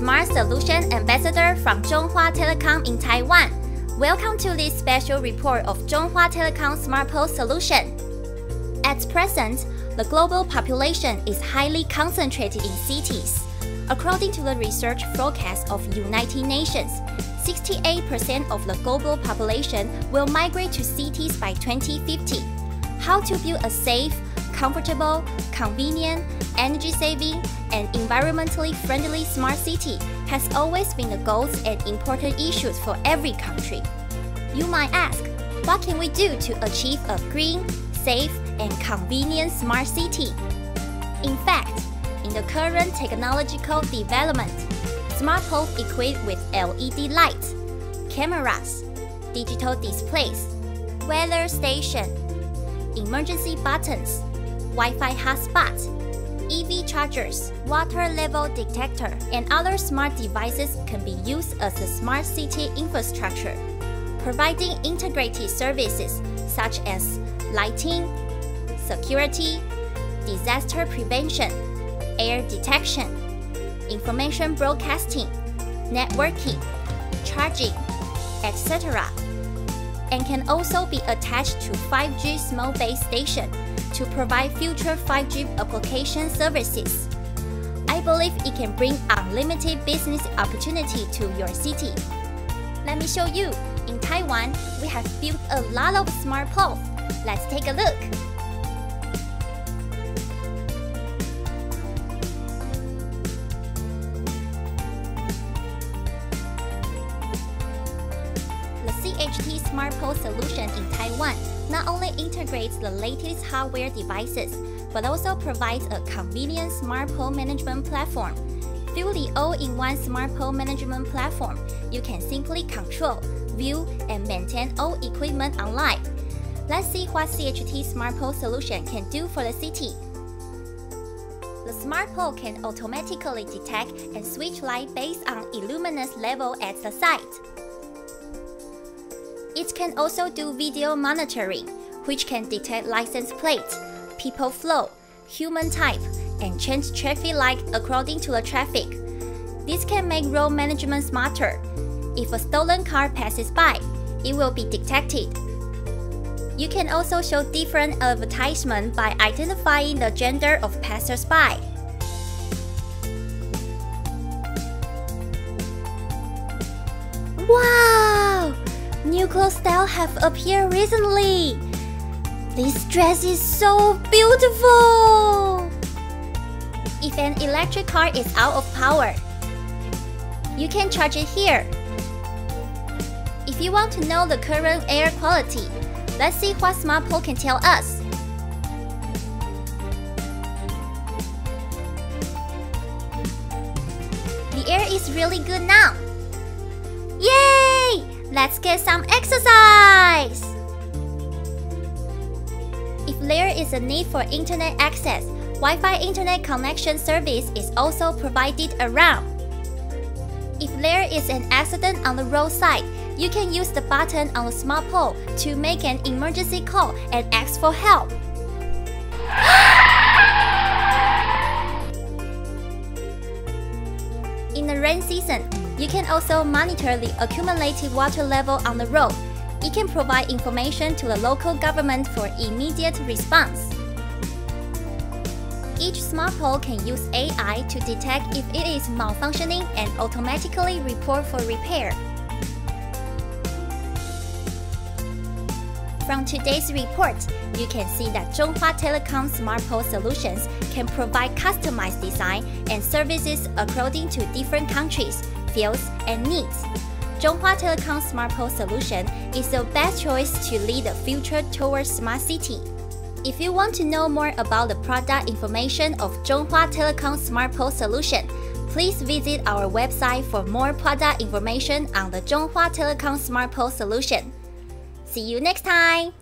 Smart Solution Ambassador from Chunghwa Telecom in Taiwan. Welcome to this special report of Chunghwa Telecom Smart Pole Solution. At present, the global population is highly concentrated in cities. According to the research forecast of United Nations, 68% of the global population will migrate to cities by 2050. How to build a safe, comfortable, convenient, energy-saving, and environmentally friendly smart city has always been the goals and important issues for every country. You might ask, what can we do to achieve a green, safe, and convenient smart city? In fact, in the current technological development, smart poles equipped with LED lights, cameras, digital displays, weather station, emergency buttons, Wi-Fi hotspot, EV chargers, water level detector, and other smart devices can be used as a smart city infrastructure, providing integrated services such as lighting, security, disaster prevention, air detection, information broadcasting, networking, charging, etc. And can also be attached to 5G small base station to provide future 5G application services. I believe it can bring unlimited business opportunity to your city. Let me show you. In Taiwan, we have built a lot of smart poles. Let's take a look. The CHT Smart Pole solution in Taiwan not only integrates the latest hardware devices, but also provides a convenient smart pole management platform. Through the all-in-one smart pole management platform, you can simply control, view, and maintain all equipment online. Let's see what CHT Smart Pole solution can do for the city. The smart pole can automatically detect and switch light based on illuminance level at the site. Can also do video monitoring, which can detect license plates, people flow, human type, and change traffic light according to the traffic. This can make road management smarter. If a stolen car passes by, it will be detected. You can also show different advertisements by identifying the gender of passers-by. Wow! New clothes style have appeared recently. This dress is so beautiful! If an electric car is out of power, you can charge it here. If you want to know the current air quality, let's see what Smart Pole can tell us. The air is really good now. Let's get some exercise! If there is a need for internet access, Wi-Fi internet connection service is also provided around. If there is an accident on the roadside, you can use the button on the smart pole to make an emergency call and ask for help. In the rain season, you can also monitor the accumulated water level on the road. It can provide information to the local government for immediate response. Each smart pole can use AI to detect if it is malfunctioning and automatically report for repair. From today's report, you can see that Chunghwa Telecom Smart Pole Solutions can provide customized design and services according to different countries, fields, and needs. Chunghwa Telecom Smart Pole Solution is the best choice to lead the future towards smart city. If you want to know more about the product information of Chunghwa Telecom Smart Pole Solution, please visit our website for more product information on the Chunghwa Telecom Smart Pole Solution. See you next time!